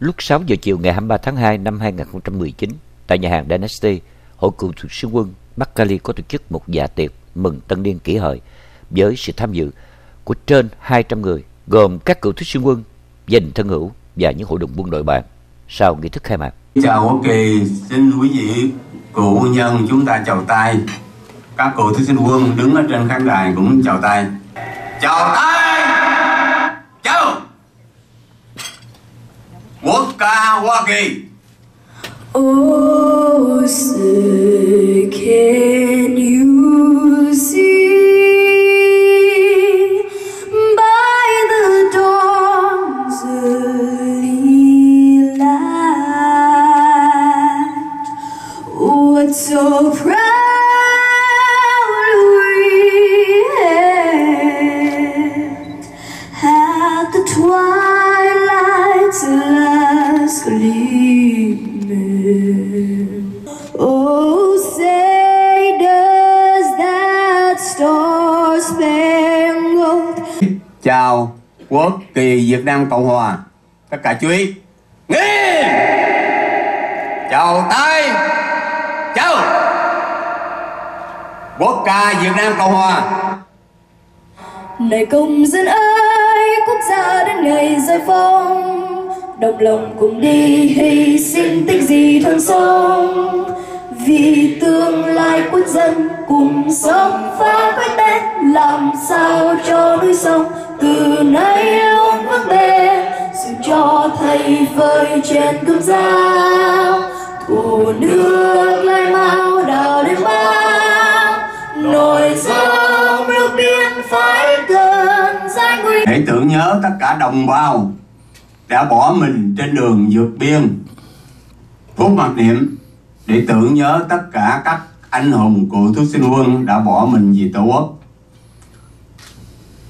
Lúc 6 giờ chiều ngày 23 tháng 2 năm 2019, tại nhà hàng Dynasty, Hội cựu thuộc sư quân Bắc Cali có tổ chức một dạ tiệc mừng tân niên kỷ hợi với sự tham dự của trên 200 người, gồm các cựu thuyết sư quân, gia đình thân hữu và những hội đồng quân đội bạn sau nghi thức khai mạc. Chào Quốc Kỳ, xin quý vị cựu quân nhân chúng ta chào tay. Các cựu thí sinh quân đứng ở trên khán đài cũng chào tay. Chào tay! Quốc ca Hoa Kỳ! Oh, sir, Nam Cộng Hòa. Tất cả chú ý. Nghi! Chào tay. Chào. Quốc ca Việt Nam Cộng Hòa. Này công dân ơi, quốc gia đến ngày giải phóng. Đồng lòng cùng đi hy sinh tích gì thương sông Vì tương lai quốc dân cùng sống phá với tên Làm sao cho núi sông từ nay cho thầy phơi trên cơm dao Thủ nước lai mau, đào đến bao. Nồi sông nước biên phải cơn danh nguy. Hãy tưởng nhớ tất cả đồng bào Đã bỏ mình trên đường vượt biên. Phút mặc niệm Để tưởng nhớ tất cả các anh hùng cựu thú sinh quân Đã bỏ mình vì tổ quốc.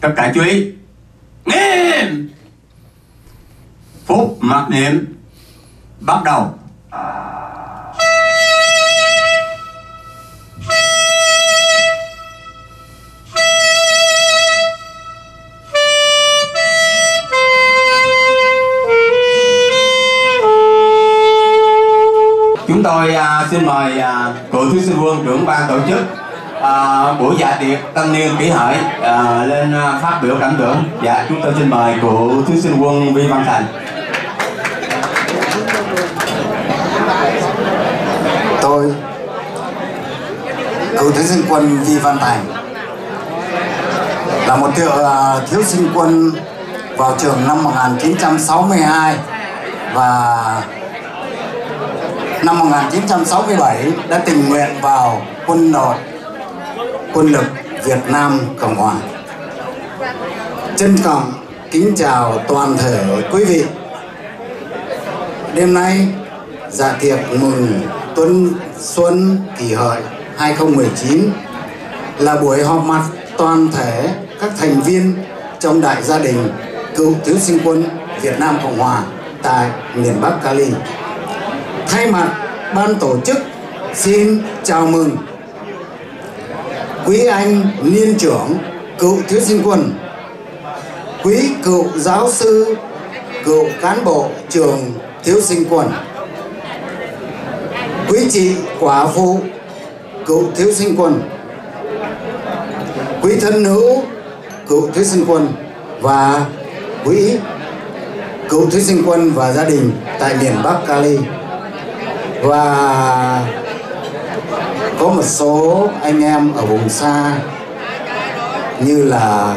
Tất cả chú ý. Nghiêm! Phút mặc niệm Bắt đầu Chúng tôi à, xin mời à, cựu thứ sinh quân trưởng ban tổ chức à, buổi dạ tiệc tân niên kỷ hợi à, lên à, phát biểu cảm tưởng. Dạ, chúng tôi xin mời cựu thứ sinh quân Vi Văn Thành. Tôi cựu thiếu sinh quân Vi Văn Thành là một thiệu, uh, à, thiếu sinh quân vào trường năm 1962 và năm 1967 đã tình nguyện vào quân đội quân lực Việt Nam Cộng Hòa. Trân trọng kính chào toàn thể quý vị. Đêm nay dạ tiệc mừng Tuần Xuân Kỷ Hợi 2019 là buổi họp mặt toàn thể các thành viên trong đại gia đình cựu thiếu sinh quân Việt Nam Cộng Hòa tại miền Bắc Cali. Thay mặt ban tổ chức xin chào mừng quý anh niên trưởng cựu thiếu sinh quân, quý cựu giáo sư, cựu cán bộ trường thiếu sinh quân, quý chị quả phụ cựu thiếu sinh quân, quý thân hữu cựu thiếu sinh quân và quý cựu thiếu sinh quân và gia đình tại miền Bắc Cali. Và có một số anh em ở vùng xa như là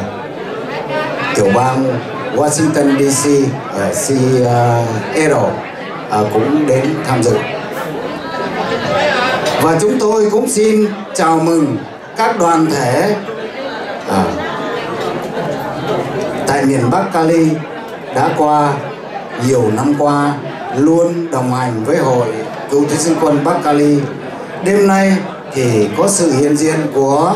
tiểu bang Washington DC ở Seattle à, cũng đến tham dự và chúng tôi cũng xin chào mừng các đoàn thể à, tại miền Bắc Cali đã qua nhiều năm qua luôn đồng hành với hội cựu thí sinh quân Bắc Cali. Đêm nay thì có sự hiện diện của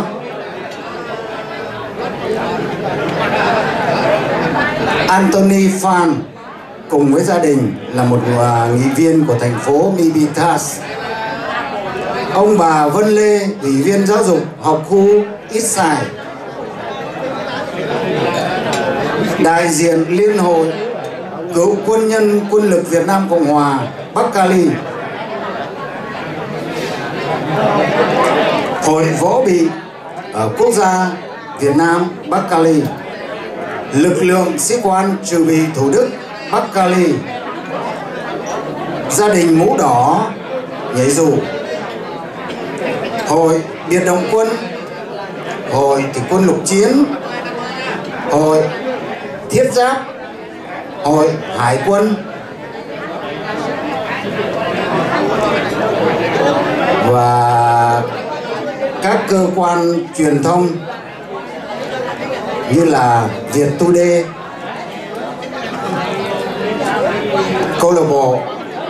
Anthony Phan cùng với gia đình là một à, nghị viên của thành phố Mibitas. Ông bà Vân Lê, ủy viên giáo dục học khu Ít Sài. Đại diện Liên hội cựu quân nhân quân lực Việt Nam Cộng Hòa Bắc Cali. Hội võ bị ở quốc gia Việt Nam Bắc Cali. Lực lượng sĩ quan trừ bị Thủ Đức Bắc Cali. Gia đình mũ đỏ nhảy dù hội biệt động quân. Hội thì quân lục chiến. Hội thiết giáp. Hội hải quân. Và các cơ quan truyền thông như là Việt Today, câu lạc bộ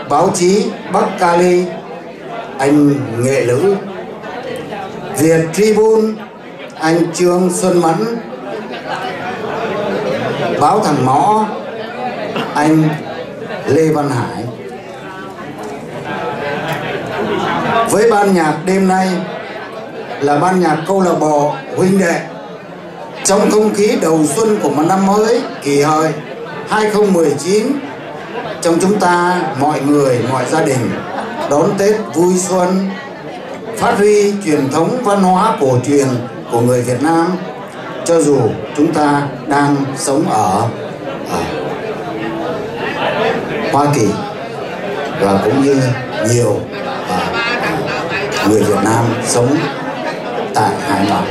báo chí Bắc Cali, anh Nghệ Lữ, Việt Tribune, anh Trương Xuân Mẫn, báo Thằng Mõ, anh Lê Văn Hải. Với ban nhạc đêm nay là ban nhạc câu lạc bộ huynh đệ trong không khí đầu xuân của một năm mới kỳ hợi 2019 trong chúng ta mọi người mọi gia đình đón Tết vui xuân phát huy truyền thống văn hóa cổ truyền của người Việt Nam cho dù chúng ta đang sống ở, ở Hoa Kỳ và cũng như nhiều ờ, người Việt Nam sống tại hải ngoại.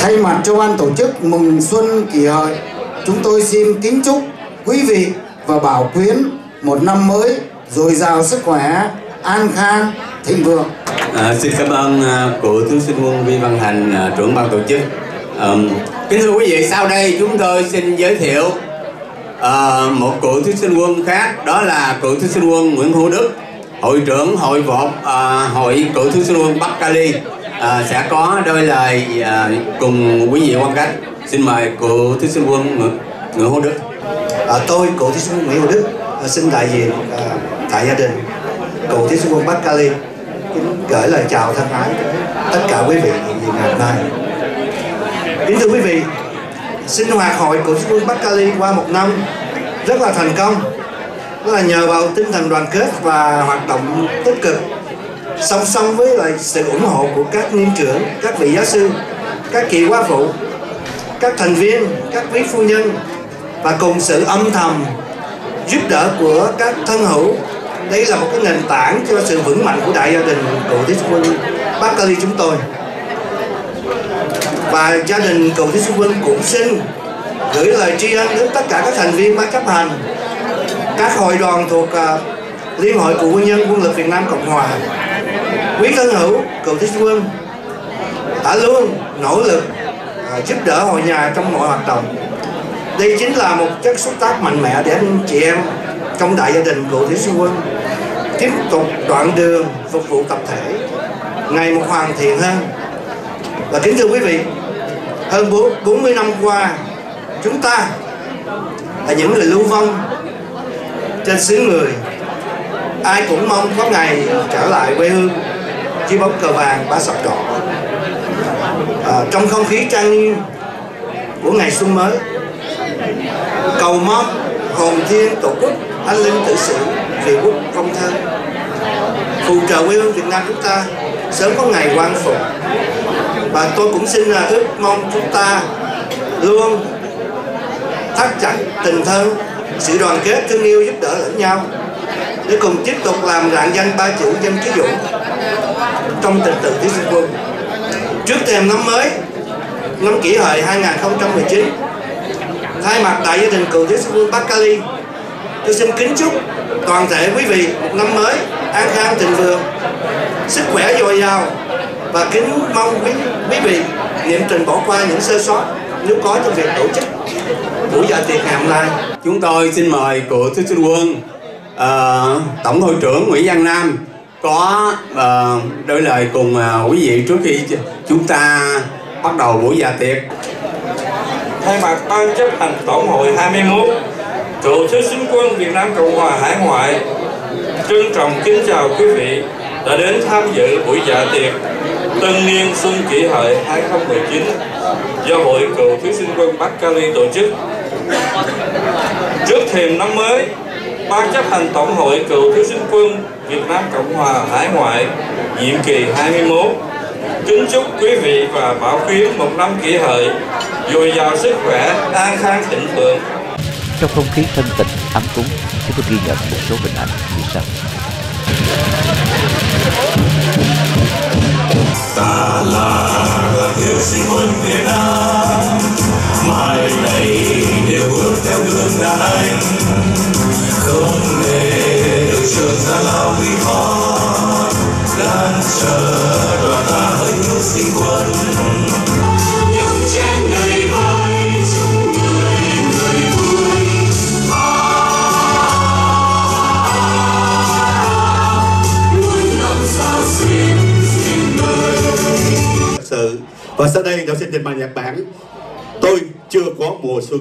Thay mặt cho ban tổ chức mừng xuân kỷ hợi, chúng tôi xin kính chúc quý vị và Bảo Quyến một năm mới dồi dào sức khỏe, an khang, thịnh vượng. À, xin cảm ơn uh, cụ thiếu sinh quân Vi Văn Thành, uh, trưởng ban tổ chức. Um, kính thưa quý vị, sau đây chúng tôi xin giới thiệu uh, một cụ thiếu sinh quân khác, đó là cụ thiếu sinh quân Nguyễn Hữu Đức, hội trưởng hội võ uh, hội cụ thiếu sinh quân Bắc Cali à, sẽ có đôi lời à, cùng quý vị quan khách xin mời cụ thí sinh quân nguyễn, nguyễn hữu đức à, tôi cụ thí sinh quân nguyễn hữu đức xin đại diện à, tại gia đình cụ thí sinh quân bắc cali kính gửi lời chào thân ái tất cả quý vị hiện diện ngày hôm nay. Kính thưa quý vị sinh hoạt hội của thí bắc cali qua một năm rất là thành công. Đó là nhờ vào tinh thần đoàn kết và hoạt động tích cực song song với lại sự ủng hộ của các niên trưởng, các vị giáo sư, các kỳ quá phụ, các thành viên, các quý phu nhân và cùng sự âm thầm giúp đỡ của các thân hữu đây là một cái nền tảng cho sự vững mạnh của đại gia đình cựu Thí Quân Bác Cali chúng tôi. Và gia đình cựu Thí Quân cũng xin gửi lời tri ân đến tất cả các thành viên ban chấp hành các hội đoàn thuộc uh, Liên hội Cựu quân nhân quân lực Việt Nam Cộng Hòa. Quý thân hữu cựu thí quân đã luôn nỗ lực uh, giúp đỡ hội nhà trong mọi hoạt động. Đây chính là một chất xúc tác mạnh mẽ để anh chị em trong đại gia đình cựu thí quân tiếp tục đoạn đường phục vụ tập thể. Ngày một hoàn thiện hơn. Và kính thưa quý vị hơn 40 năm qua chúng ta là những người lưu vong trên xứ người. Ai cũng mong có ngày trở lại quê hương chiếc bóng cờ vàng ba sọc đỏ. À, trong không khí trang nghiêm của ngày xuân mới cầu mong hồn thiên tổ quốc anh linh tự sự vì quốc vong thân phù trợ quê hương Việt Nam chúng ta, sớm có ngày quang phục. Và tôi cũng xin là ước mong chúng ta luôn thắt chặt tình thân sự đoàn kết, thương yêu giúp đỡ lẫn nhau, để cùng tiếp tục làm rạng danh ba chữ dân chí dũng trong tình tự thí sinh quân. Trước thềm năm mới, năm kỷ hợi 2019 thay mặt đại gia đình cựu thí sinh quân Bắc Cali, tôi xin kính chúc toàn thể quý vị một năm mới an khang thịnh vượng. Sức khỏe dồi dào và kính mong quý, quý vị niệm trình bỏ qua những sơ sót nếu có trong việc tổ chức buổi dạ tiệc ngày hôm nay. Chúng tôi xin mời cụ thí sinh quân uh, tổng hội trưởng nguyễn văn nam có uh, đôi lời cùng uh, quý vị trước khi chúng ta bắt đầu buổi dạ tiệc. Thay mặt ban chấp hành tổng hội 21 cựu thí sinh quân Việt Nam Cộng hòa hải ngoại trân trọng kính chào quý vị đã đến tham dự buổi dạ tiệc Tân niên Xuân Kỷ Hợi 2019 do Hội Cựu Thí sinh quân Bắc Cali tổ chức. Trước thềm năm mới, Ban chấp hành Tổng hội Cựu Thí sinh quân Việt Nam Cộng hòa Hải ngoại nhiệm kỳ 21 kính chúc quý vị và Bảo Khuyến một năm kỷ hợi dồi dào sức khỏe, an khang thịnh vượng. Trong không khí thân tình, ấm cúng, chúng tôi ghi nhận một số hình ảnh như sau. Ta là cựu sinh quân Việt Nam, mai này đều bước theo đường đàn anh, không để được trường ra lao vì khó, đang chờ đoàn ta hỡi yêu sinh quân. Tự. Và sau đây tôi xin trình bày nhạc bản. Tôi chưa có mùa xuân.